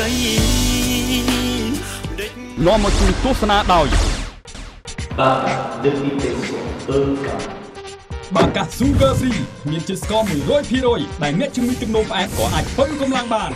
កៃនាំមកជួយទស្សនាដោយបាទដឹកពីទេសអឺកាបាកា Sugar Free មានជាតិស្ករ100%ដែលអ្នកជំងឺទឹកនោមផ្អែមក៏អាចពឹងកម្លាំងបាន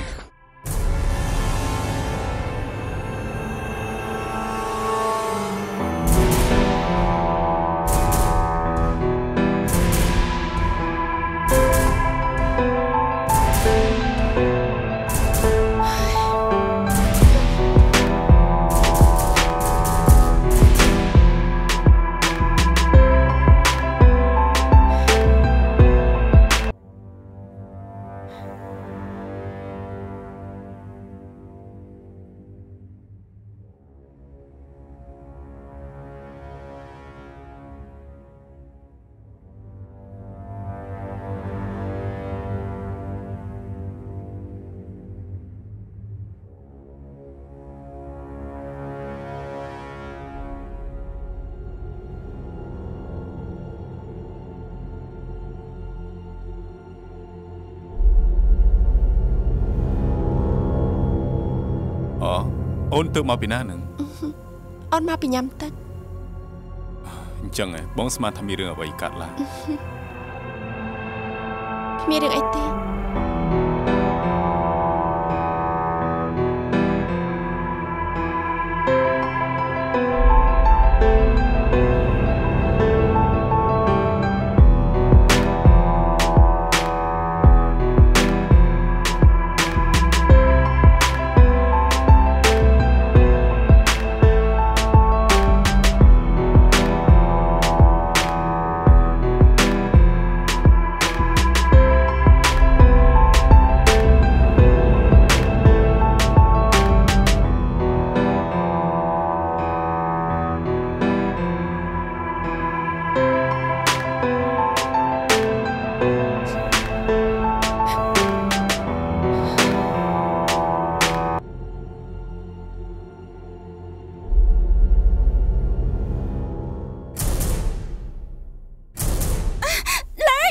អូអូនទៅមកពីណានឹងអូនមកពីញ៉ាំទឹកអញ្ចឹងហ៎បងស្មានថាមានរឿងអ្វីកាត់ឡើងគ្មានរឿងអីទេ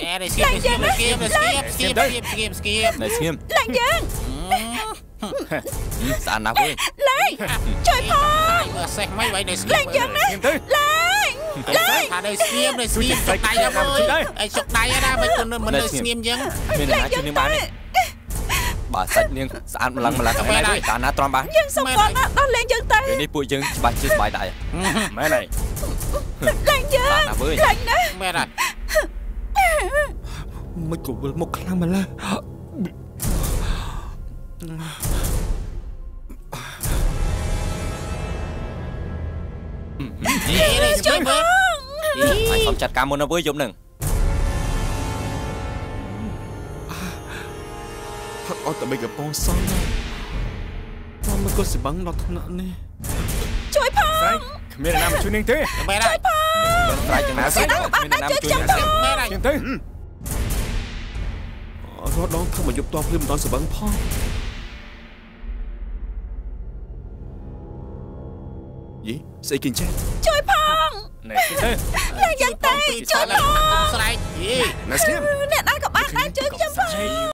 nè để skip để skip để skip để skip skip skip skip. Để skip. Lan Dương Sao nào quên Lan Trời phong Vừa xe mấy vậy để skip Lan Dương đó Lan Lan Thả đây skip để skip Chụp tay ra ơi Ê chụp tay ra mấy con mình để skip chứ Mình là chuyện niêm bán ừ. đấy បើសាច់នាងស្អាតម្លឹងម្លឹងថ្ងៃនេះតាណាទ្រាំបានយើងសុំគាត់ណាដោះលែងយើងទៅពេលនេះពួកយើងច្បាស់ជាសบายដែរមែនហើយឡើងយើងឡើងណាមែនហើយ មិនក៏វិលមកខ្លាំងម្ល៉េះនេះជួយមើលហើយសុំចាត់ការមុនណាវើយយប់នឹងផឹកអត់តែបីកំពងសងណាមកក៏សិបាំងដល់ថ្នាក់នេះជួយផងស្រីគ្មានអ្នកណាមកជួយនាងទេមែនអត់ស្រ័យទាំងណាទៀតមានអ្នកណាមកជួយនាងទេមែនអត់នាងទៅ រត់ដងធ្វើមកយប់តភ្លាមមិនដល់សិបាំងផងយីស្អីគេចេះជួយផងណែទៅឡើងយើងទៅជួយផងស្រែកយីណែស្ងៀមអ្នកណាក៏បានដែរជួយខ្ញុំផង